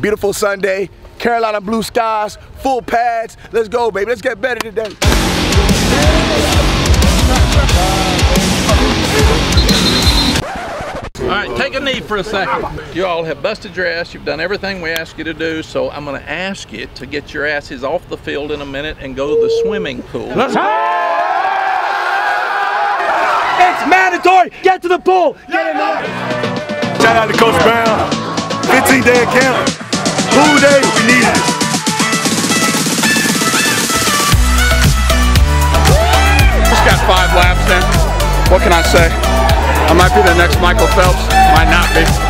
Beautiful Sunday, Carolina blue skies, full pads. Let's go, baby. Let's get better today. All right, take a knee for a second. You all have busted your ass. You've done everything we asked you to do, so I'm going to ask you to get your asses off the field in a minute and go to the swimming pool. Let's go! It's mandatory. Get to the pool. Get in there. Shout out to Coach Brown. 15 day of camp. It. Just got five laps in. What can I say? I might be the next Michael Phelps, might not be.